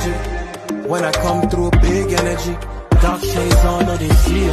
magic. When I come through, big energy. Dark shades on, no they see.